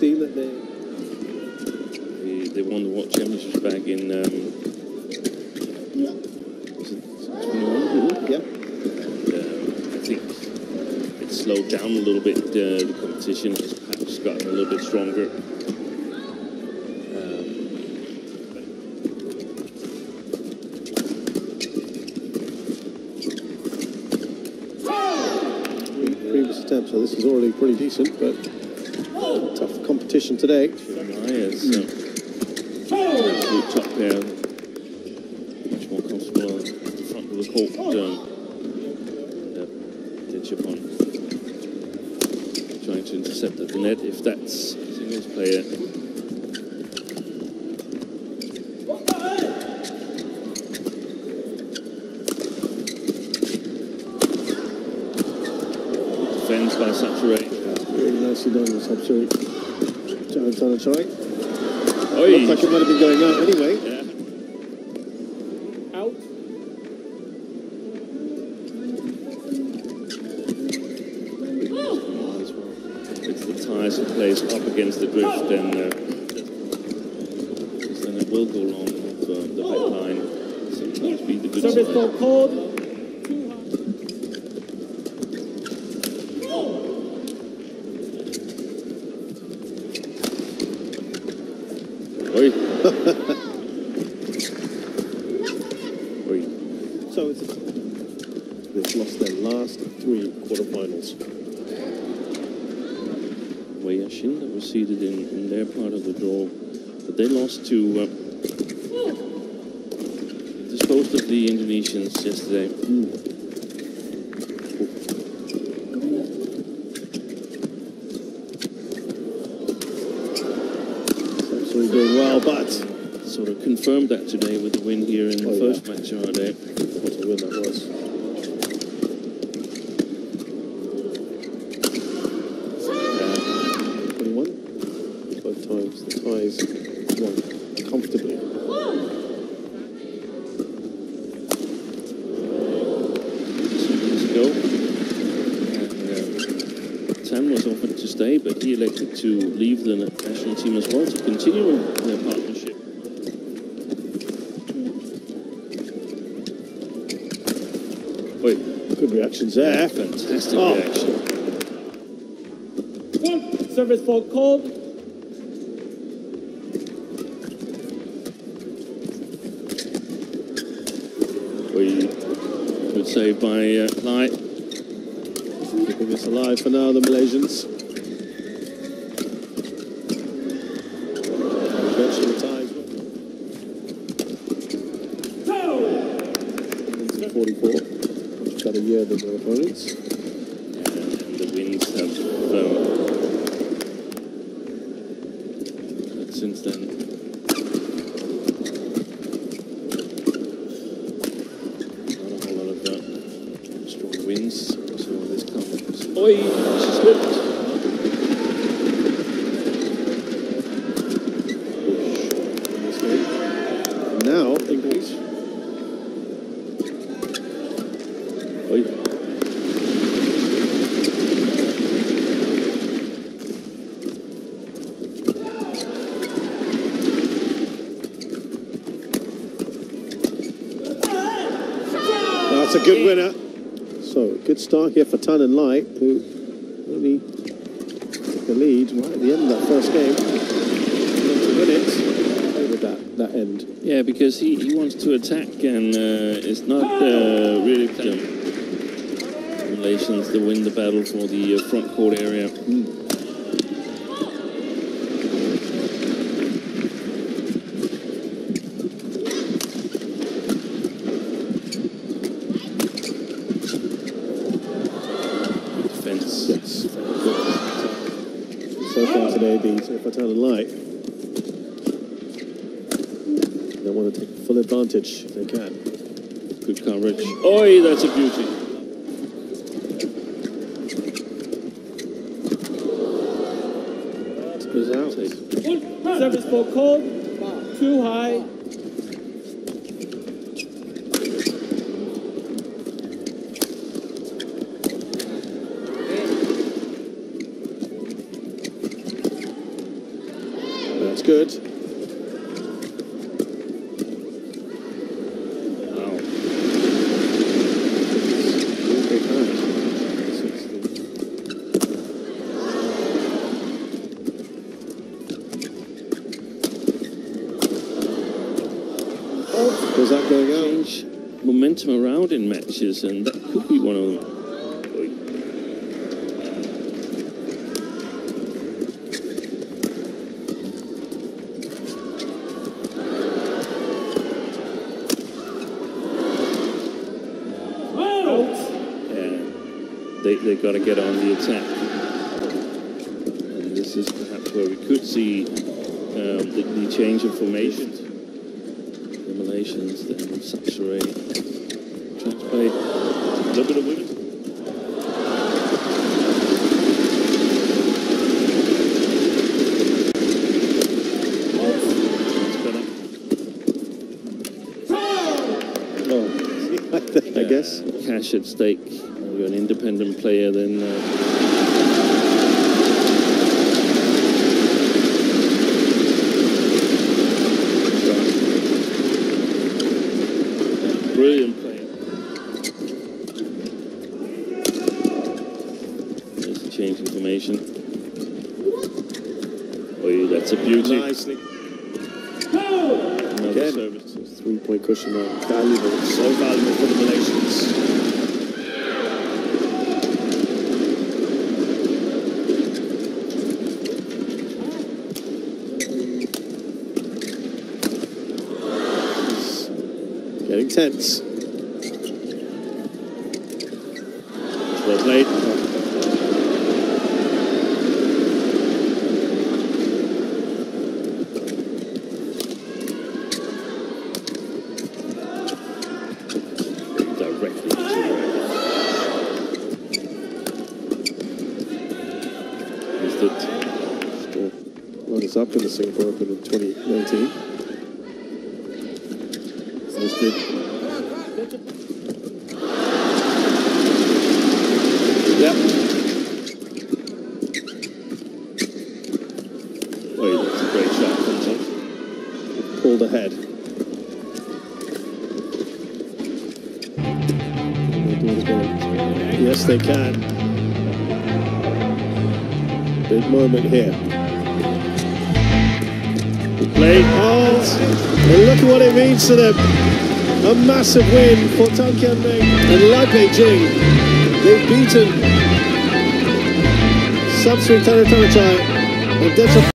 team that they. They, they won the World Championships back in. Um, was it 21? Yeah. And, uh, I think it slowed down a little bit. Uh, the competition has perhaps gotten a little bit stronger. Um, Previous attempts, so this is already pretty decent, but tough competition today. Myers, um, absolute top pair, much more comfortable at the front of the court. Um, and, uh, Dechapol trying to intercept at the net if that's Singer's player. Defends by Saturate. Nicely done, this Sapsiree. Jonathan Choi. Oi. Looked like it might have been going out anyway. Yeah. Out. It's the tires that plays up against the drift, then, uh, then it will go long off uh, the back line. Sometimes be the good Service side. ball called. So it's they've lost their last three quarterfinals. Wei-Yashin that was seated in, in their part of the draw, but they lost to uh, disposed of the Indonesians yesterday. Sapsiree doing well, but Sort of confirmed that today with the win here in the Oh, yeah. first match of our day. what a win that was. Uh, 21. Both times the Thais won comfortably. years ago. And uh, Tan was offered to stay, but he elected to leave the national team as well to continue their partnership. Wait, Good reactions there. fantastic Oh. reaction. Service ball called. We good save by uh, Lai. Keeping this alive for now, the Malaysians. Eventually the Thais. Into 44. Much better year than their opponents. And the winds have um, since then. Not a whole lot of uh, strong winds. So this comes. Oi! She slipped. in this game. And now, English. Oi! That's a good winner. So, good start here for Tan and Lai, who only took the lead right at the end of that first game. To win it with that, that end. Yeah, because he, he wants to attack and uh, it's not uh, really um, relations to win the battle for the uh, front court area. Defense. Today, the for Tan and Lai. They want to take full advantage if they can. Good coverage. Oi, that's a beauty. Goes out. Service ball cold, Too high. Good. Wow. Was that going out? Change momentum around in matches, and that could be one of them. Out. Yeah, they they got to get on the attack. And this is perhaps where we could see um, the, the change in formations. Eliminations, then Saxeray, Transplay, a little bit of women. That's better. Oh, I guess. Uh, at stake. You're an independent player, then. Uh, Brilliant play. There's a change in formation. Oh, that's a beauty. Nicely. Another Again. service. Three point cushion are valuable, so valuable for the Malaysians. Tense. Well played. Directly to the Missed it. Up in the Singapore Open in 2019. Missed. Yep. Oh, that's a great shot from. Pulled ahead. Yes, they can. Big moment here. Play. Oh, and look at what it means to them. A massive win for Tan Kian Meng and Lai Pei Jing. They've beaten Samsung Taerattanachai and Dechap